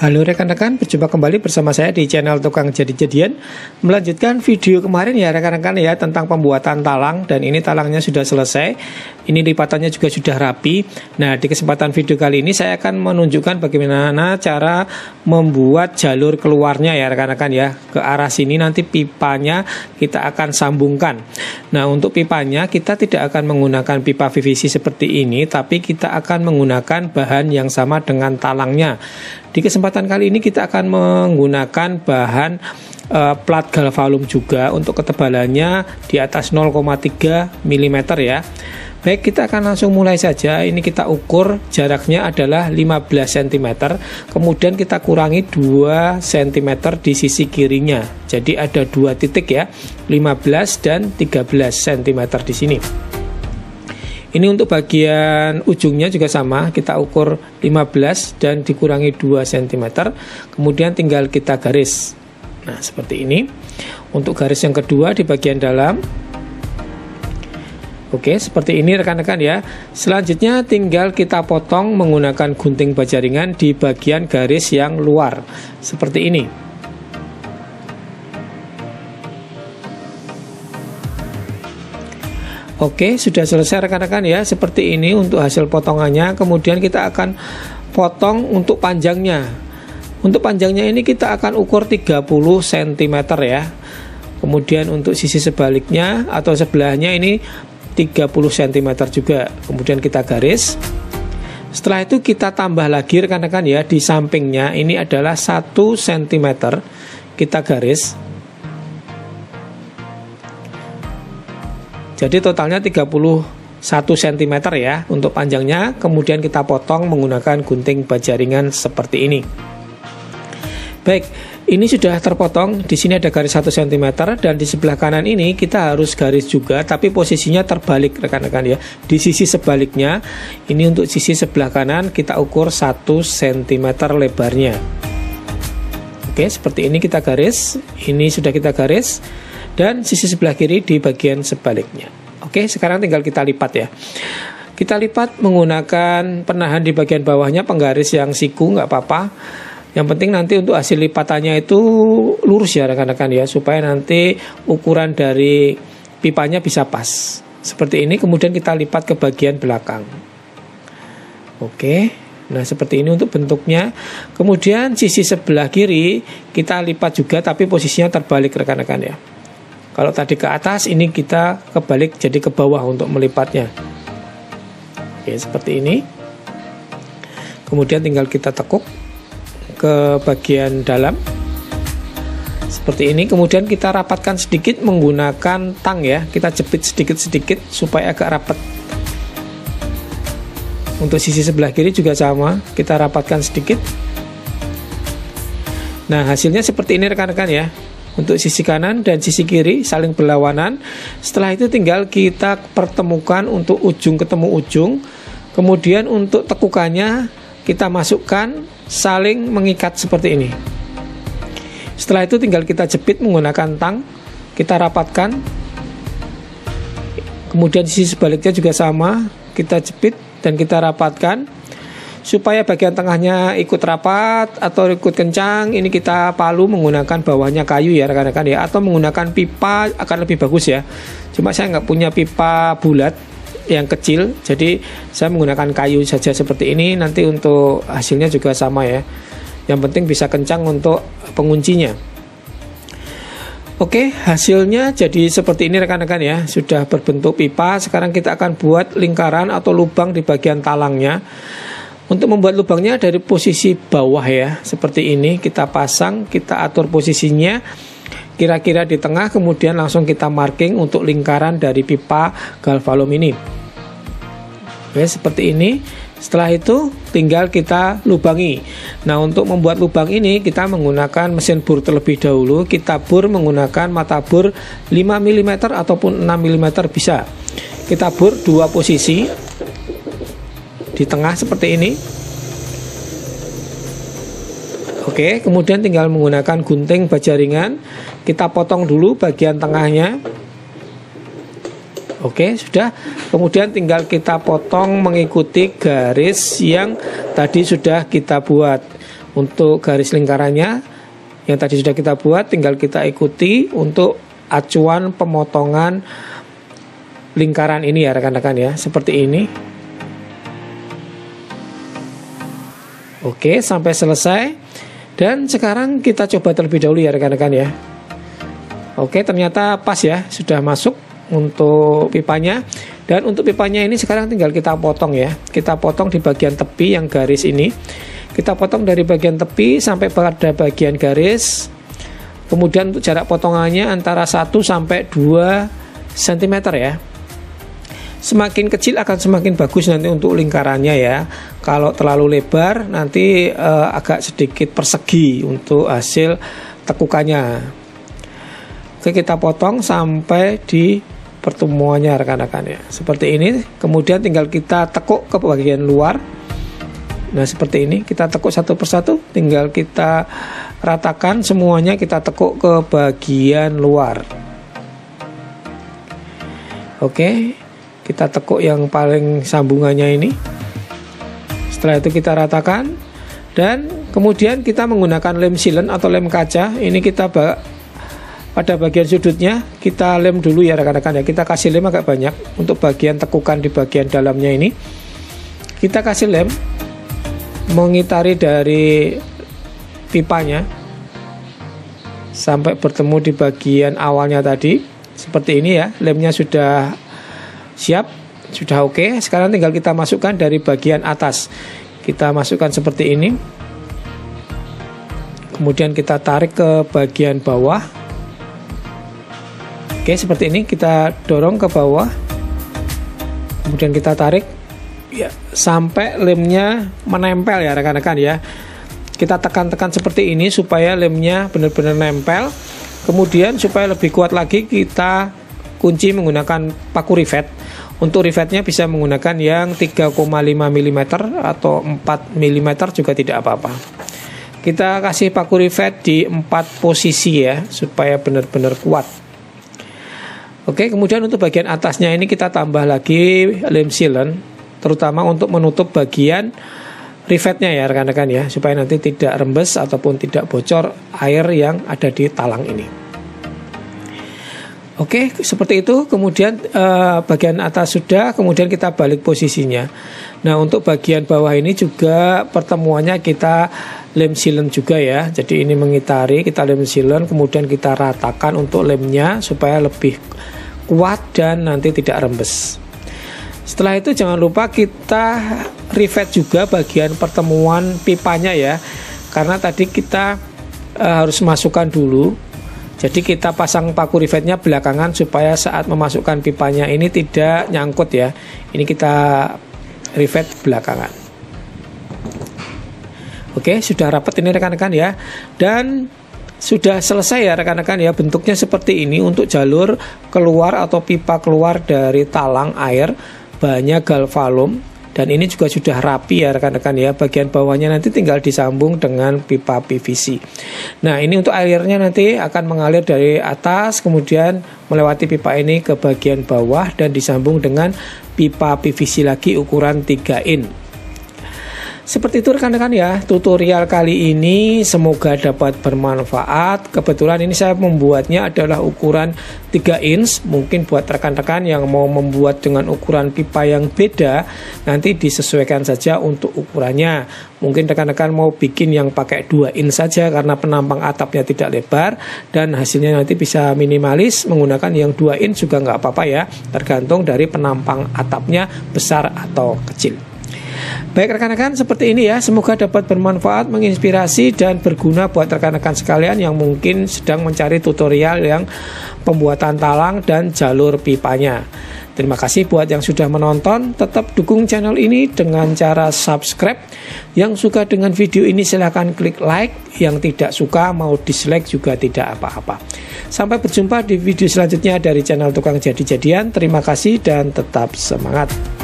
Halo rekan-rekan, berjumpa kembali bersama saya di channel Tukang Jadi-Jadian Melanjutkan video kemarin ya rekan-rekan ya tentang pembuatan talang Dan ini talangnya sudah selesai Ini lipatannya juga sudah rapi. Nah di kesempatan video kali ini saya akan menunjukkan bagaimana cara membuat jalur keluarnya ya rekan-rekan ya. Ke arah sini nanti pipanya kita akan sambungkan. Nah untuk pipanya kita tidak akan menggunakan pipa PVC seperti ini Tapi kita akan menggunakan bahan yang sama dengan talangnya. Di kesempatan kali ini kita akan menggunakan bahan uh, plat galvalum juga untuk ketebalannya di atas 0,3 mm ya. Baik, kita akan langsung mulai saja. Ini kita ukur jaraknya adalah 15 cm. Kemudian kita kurangi 2 cm di sisi kirinya. Jadi ada dua titik ya, 15 dan 13 cm di sini. Ini untuk bagian ujungnya juga sama, kita ukur 15 dan dikurangi 2 cm. Kemudian tinggal kita garis. Nah, seperti ini. Untuk garis yang kedua di bagian dalam. Oke, seperti ini rekan-rekan ya. Selanjutnya tinggal kita potong menggunakan gunting baja ringan di bagian garis yang luar. Seperti ini. Oke, sudah selesai rekan-rekan ya. Seperti ini untuk hasil potongannya. Kemudian kita akan potong untuk panjangnya. Untuk panjangnya ini kita akan ukur 30 cm ya. Kemudian untuk sisi sebaliknya atau sebelahnya ini 30 cm juga. Kemudian kita garis. Setelah itu kita tambah lagi rekan-rekan ya di sampingnya ini adalah 1 cm. Kita garis Jadi totalnya 31 cm ya untuk panjangnya. Kemudian kita potong menggunakan gunting baja ringan seperti ini. Baik, ini sudah terpotong. Di sini ada garis 1 cm dan di sebelah kanan ini kita harus garis juga tapi posisinya terbalik rekan-rekan ya. Di sisi sebaliknya ini untuk sisi sebelah kanan kita ukur 1 cm lebarnya. Oke, seperti ini kita garis. Ini sudah kita garis dan sisi sebelah kiri di bagian sebaliknya. Oke, sekarang tinggal kita lipat ya. Kita lipat menggunakan penahan di bagian bawahnya penggaris yang siku nggak apa-apa. Yang penting nanti untuk hasil lipatannya itu lurus ya rekan-rekan ya supaya nanti ukuran dari pipanya bisa pas. Seperti ini kemudian kita lipat ke bagian belakang. Oke. Nah, seperti ini untuk bentuknya. Kemudian sisi sebelah kiri kita lipat juga tapi posisinya terbalik rekan-rekan ya. Kalau tadi ke atas, ini kita kebalik jadi ke bawah untuk melipatnya. Oke, seperti ini. Kemudian tinggal kita tekuk ke bagian dalam. Seperti ini. Kemudian kita rapatkan sedikit menggunakan tang ya. Kita jepit sedikit-sedikit supaya agak rapat. Untuk sisi sebelah kiri juga sama, kita rapatkan sedikit. Nah, hasilnya seperti ini rekan-rekan ya untuk sisi kanan dan sisi kiri saling berlawanan. Setelah itu tinggal kita pertemukan untuk ujung ketemu ujung. Kemudian untuk tekukannya kita masukkan saling mengikat seperti ini. Setelah itu tinggal kita jepit menggunakan tang, kita rapatkan. Kemudian sisi sebaliknya juga sama, kita jepit dan kita rapatkan supaya bagian tengahnya ikut rapat atau ikut kencang ini kita palu menggunakan bawahnya kayu ya rekan-rekan ya atau menggunakan pipa akan lebih bagus ya cuma saya nggak punya pipa bulat yang kecil jadi saya menggunakan kayu saja seperti ini nanti untuk hasilnya juga sama ya yang penting bisa kencang untuk penguncinya Oke, hasilnya jadi seperti ini rekan-rekan ya. Sudah berbentuk pipa. Sekarang kita akan buat lingkaran atau lubang di bagian talangnya. Untuk membuat lubangnya dari posisi bawah ya, seperti ini kita pasang, kita atur posisinya kira-kira di tengah kemudian langsung kita marking untuk lingkaran dari pipa galvalum ini. Oke, seperti ini. Setelah itu tinggal kita lubangi. Nah, untuk membuat lubang ini kita menggunakan mesin bur terlebih dahulu. Kita bur menggunakan mata bur 5 mm ataupun 6 mm bisa. Kita bur dua posisi di tengah seperti ini Oke, kemudian tinggal menggunakan gunting baja ringan. Kita potong dulu bagian tengahnya. Oke, sudah. Kemudian tinggal kita potong mengikuti garis yang tadi sudah kita buat. Untuk garis lingkarannya yang tadi sudah kita buat tinggal kita ikuti untuk acuan pemotongan lingkaran ini ya rekan-rekan ya. Seperti ini. Oke sampai selesai. Dan sekarang kita coba terlebih dahulu ya rekan-rekan ya. Oke ternyata pas ya sudah masuk untuk pipanya. Dan untuk pipanya ini sekarang tinggal kita potong ya. Kita potong di bagian tepi yang garis ini. Kita potong dari bagian tepi sampai pada bagian garis. Kemudian untuk jarak potongannya antara 1 sampai 2 cm ya. Semakin kecil akan semakin bagus nanti untuk lingkarannya ya. Kalau terlalu lebar nanti uh, agak sedikit persegi untuk hasil tekukannya. Oke kita potong sampai di pertemuannya rekan-rekan ya seperti ini kemudian tinggal kita tekuk ke bagian luar. Nah seperti ini kita tekuk satu persatu tinggal kita ratakan semuanya kita tekuk ke bagian luar. Oke kita tekuk yang paling sambungannya ini. Setelah itu kita ratakan dan kemudian kita menggunakan lem silen atau lem kaca. Ini kita pada bagian sudutnya kita lem dulu ya rekan-rekan ya. Kita kasih lem agak banyak untuk bagian tekukan di bagian dalamnya ini. Kita kasih lem mengitari dari pipanya sampai bertemu di bagian awalnya tadi. Seperti ini ya lemnya sudah siap sudah oke. Okay. sekarang tinggal kita masukkan dari bagian atas. Kita masukkan seperti ini. Kemudian kita tarik ke bagian bawah Oke, seperti ini kita dorong ke bawah. Kemudian kita tarik ya sampai lemnya menempel ya rekan-rekan ya. Kita tekan-tekan seperti ini supaya lemnya benar-benar nempel. Kemudian supaya lebih kuat lagi kita kunci menggunakan paku rivet. Untuk rivetnya bisa menggunakan yang 3,5 mm atau 4 mm juga tidak apa-apa. Kita kasih paku rivet di empat posisi ya supaya benar-benar kuat. Oke, kemudian untuk bagian atasnya ini kita tambah lagi lem sealant, terutama untuk menutup bagian rivetnya ya rekan-rekan ya, supaya nanti tidak rembes ataupun tidak bocor air yang ada di talang ini. Oke, seperti itu. Kemudian eh, bagian atas sudah, kemudian kita balik posisinya. Nah, untuk bagian bawah ini juga pertemuannya kita lem sealant juga ya. Jadi ini mengitari, kita lem sealant, kemudian kita ratakan untuk lemnya supaya lebih kuat dan nanti tidak rembes. Setelah itu jangan lupa kita rivet juga bagian pertemuan pipanya ya. Karena tadi kita e, harus masukkan dulu. Jadi kita pasang paku rivetnya belakangan supaya saat memasukkan pipanya ini tidak nyangkut ya. Ini kita rivet belakangan. Oke, sudah rapat ini rekan-rekan ya. Dan sudah selesai ya rekan-rekan ya bentuknya seperti ini untuk jalur keluar atau pipa keluar dari talang air banyak galvalum dan ini juga sudah rapi ya rekan-rekan ya. Bagian bawahnya nanti tinggal disambung dengan pipa PVC nah ini untuk airnya nanti akan mengalir dari atas kemudian melewati pipa ini ke bagian bawah dan disambung dengan pipa PVC lagi ukuran 3 in seperti itu rekan-rekan ya, tutorial kali ini semoga dapat bermanfaat. Kebetulan ini saya membuatnya adalah ukuran 3 inch. Mungkin buat rekan-rekan yang mau membuat dengan ukuran pipa yang beda, nanti disesuaikan saja untuk ukurannya. Mungkin rekan-rekan mau bikin yang pakai 2 inch saja karena penampang atapnya tidak lebar dan hasilnya nanti bisa minimalis menggunakan yang 2 inch juga nggak apa-apa ya, tergantung dari penampang atapnya besar atau kecil. Baik rekan-rekan seperti ini ya, semoga dapat bermanfaat, menginspirasi dan berguna buat rekan-rekan sekalian yang mungkin sedang mencari tutorial yang pembuatan talang dan jalur pipanya. Terima kasih buat yang sudah menonton. Tetap dukung channel ini dengan cara subscribe. Yang suka dengan video ini silahkan klik like. Yang tidak suka mau dislike juga tidak apa-apa. Sampai berjumpa di video selanjutnya dari channel Tukang Jadi-Jadian. Terima kasih dan tetap semangat.